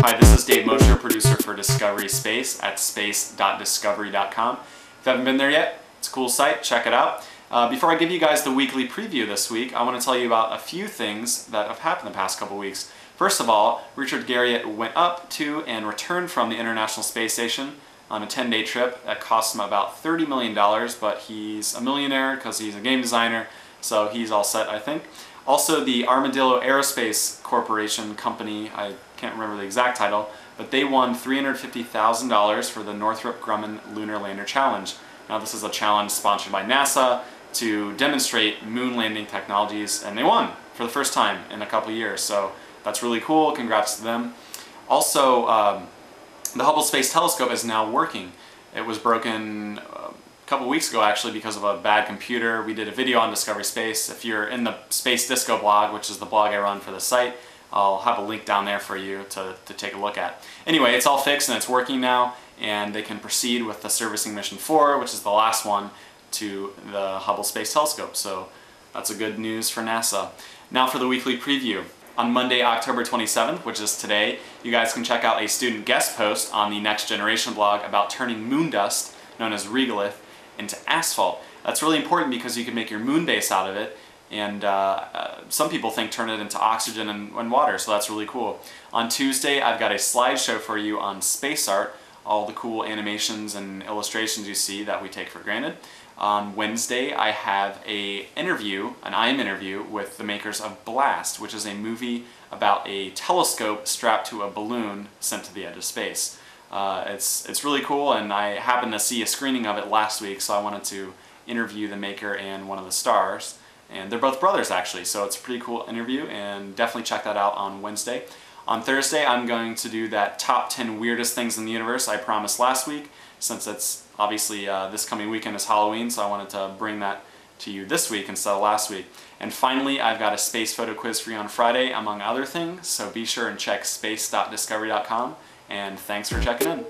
Hi, this is Dave Mosher, producer for Discovery Space at space.discovery.com. If you haven't been there yet, it's a cool site, check it out. Uh, before I give you guys the weekly preview this week, I want to tell you about a few things that have happened the past couple weeks. First of all, Richard Garriott went up to and returned from the International Space Station on a 10-day trip that cost him about $30 million, but he's a millionaire because he's a game designer, so he's all set, I think. Also, the Armadillo Aerospace Corporation company, I can't remember the exact title, but they won $350,000 for the Northrop Grumman Lunar Lander Challenge. Now, this is a challenge sponsored by NASA to demonstrate moon landing technologies, and they won for the first time in a couple years, so that's really cool. Congrats to them. Also, um, the Hubble Space Telescope is now working. It was broken uh, a couple weeks ago actually because of a bad computer. We did a video on Discovery Space. If you're in the Space Disco blog, which is the blog I run for the site, I'll have a link down there for you to, to take a look at. Anyway, it's all fixed and it's working now and they can proceed with the servicing mission 4, which is the last one, to the Hubble Space Telescope. So that's a good news for NASA. Now for the weekly preview. On Monday, October 27th, which is today, you guys can check out a student guest post on the Next Generation blog about turning moon dust, known as regolith, into asphalt. That's really important because you can make your moon base out of it and uh, uh, some people think turn it into oxygen and, and, water, so that's really cool. On Tuesday, I've got a slideshow for you on space art, all the cool animations and illustrations you see that we take for granted. On Wednesday, I have a interview, an IM interview, with the makers of Blast, which is a movie about a telescope strapped to a balloon sent to the edge of space. Uh, it's, it's really cool, and I happened to see a screening of it last week, so I wanted to interview the maker and one of the stars. And they're both brothers, actually, so it's a pretty cool interview, and definitely check that out on Wednesday. On Thursday, I'm going to do that top 10 weirdest things in the universe I promised last week, since it's obviously uh, this coming weekend is Halloween, so I wanted to bring that to you this week instead of last week. And finally, I've got a space photo quiz for you on Friday, among other things, so be sure and check space.discovery.com, and thanks for checking in.